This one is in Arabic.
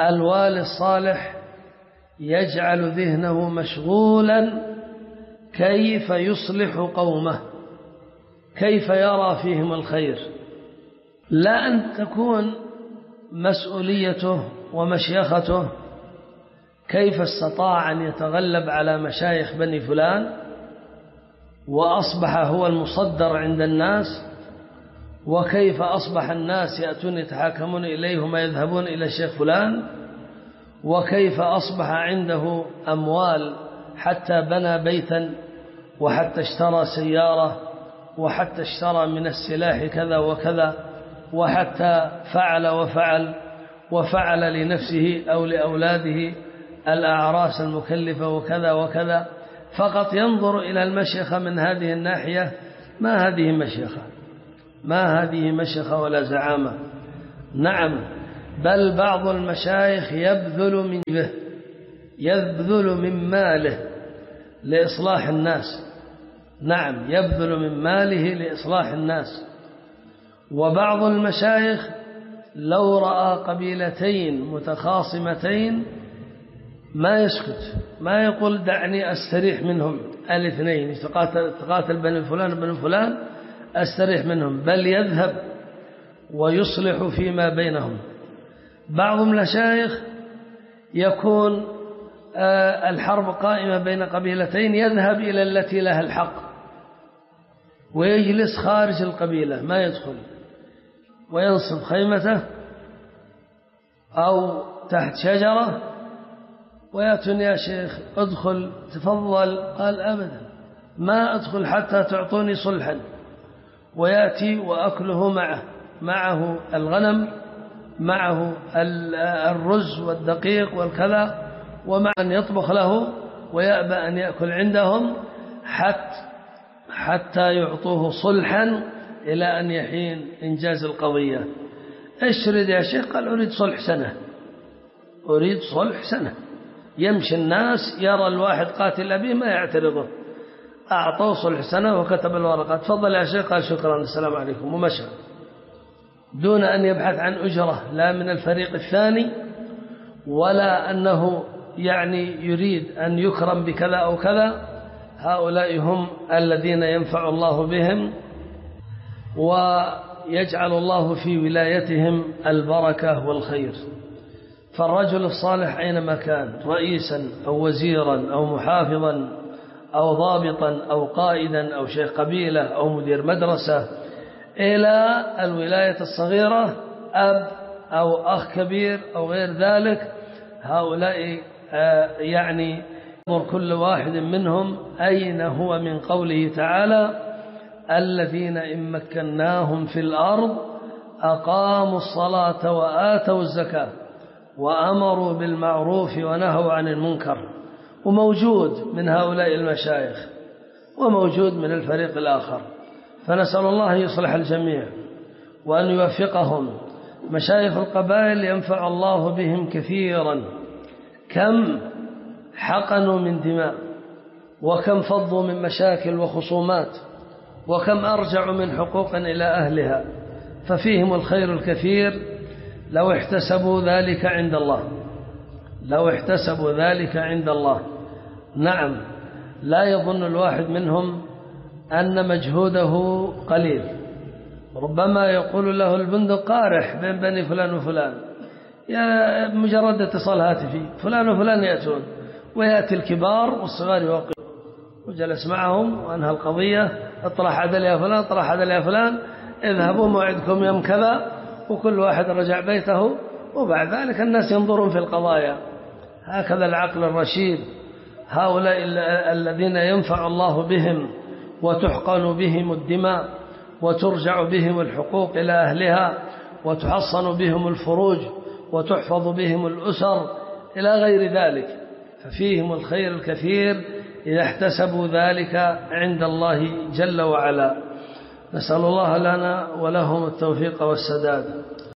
الوالي الصالح يجعل ذهنه مشغولا كيف يصلح قومه كيف يرى فيهم الخير. لا أن تكون مسؤوليته ومشيخته كيف استطاع أن يتغلب على مشايخ بني فلان وأصبح هو المصدر عند الناس وكيف أصبح الناس يأتون يتحاكمون إليه وما يذهبون إلى شيخ فلان؟ وكيف أصبح عنده أموال حتى بنى بيتا وحتى اشترى سيارة وحتى اشترى من السلاح كذا وكذا وحتى فعل وفعل وفعل لنفسه أو لأولاده الأعراس المكلفة وكذا وكذا فقط ينظر إلى المشيخة من هذه الناحية ما هذه مشيخة ما هذه مشيخة ولا زعامة. نعم بل بعض المشايخ يبذل من به يبذل من ماله لإصلاح الناس. نعم يبذل من ماله لإصلاح الناس. وبعض المشايخ لو رأى قبيلتين متخاصمتين ما يسكت ما يقول دعني أستريح منهم. الاثنين تقاتل, تقاتل بين فلان وبين فلان. أستريح منهم بل يذهب ويصلح فيما بينهم. بعض المشايخ يكون الحرب قائمة بين قبيلتين يذهب إلى التي لها الحق ويجلس خارج القبيلة ما يدخل وينصب خيمته أو تحت شجرة ويأتون يا شيخ ادخل تفضل قال أبدا ما أدخل حتى تعطوني صلحا. ويأتي وأكله معه معه الغنم معه الرز والدقيق والكذا ومع أن يطبخ له ويأبى أن يأكل عندهم حتى حتى يعطوه صلحا إلى أن يحين إنجاز القضية. إيش تريد يا شيخ؟ قال أريد صلح سنة. أريد صلح سنة. يمشي الناس يرى الواحد قاتل أبيه ما يعترضه. أعطوه صلح سنة وكتب الورقة تفضل يا شيخ قال شكرا. السلام عليكم. ومشى. دون أن يبحث عن أجرة لا من الفريق الثاني ولا أنه يعني يريد أن يكرم بكذا أو كذا. هؤلاء هم الذين ينفع الله بهم ويجعل الله في ولايتهم البركة والخير. فالرجل الصالح أينما كان؟ رئيسا أو وزيرا أو محافظا أو ضابطا أو قائدا أو شيخ قبيلة أو مدير مدرسة إلى الولاية الصغيرة أب أو أخ كبير أو غير ذلك. هؤلاء يعني ينظر كل واحد منهم أين هو من قوله تعالى الذين إن مكناهم في الأرض أقاموا الصلاة وآتوا الزكاة وأمروا بالمعروف ونهوا عن المنكر. وموجود من هؤلاء المشايخ وموجود من الفريق الآخر. فنسأل الله يصلح الجميع وأن يوفقهم. مشايخ القبائل ينفع الله بهم كثيرا. كم حقنوا من دماء وكم فضوا من مشاكل وخصومات وكم أرجعوا من حقوق إلى أهلها. ففيهم الخير الكثير لو احتسبوا ذلك عند الله. لو احتسبوا ذلك عند الله. نعم لا يظن الواحد منهم أن مجهوده قليل. ربما يقول له البندق قارح بين بني فلان وفلان. يا مجرد اتصال هاتفي فلان وفلان يأتون. ويأتي الكبار والصغار يوقف. وجلس معهم وأنهى القضية. اطرح عدل يا فلان اطرح عدل يا فلان. اذهبوا موعدكم يوم كذا. وكل واحد رجع بيته. وبعد ذلك الناس ينظرون في القضايا. هكذا العقل الرشيد. هؤلاء الذين ينفع الله بهم وتحقن بهم الدماء وترجع بهم الحقوق إلى أهلها وتحصن بهم الفروج وتحفظ بهم الأسر إلى غير ذلك ففيهم الخير الكثير إذا احتسبوا ذلك عند الله جل وعلا. نسأل الله لنا ولهم التوفيق والسداد.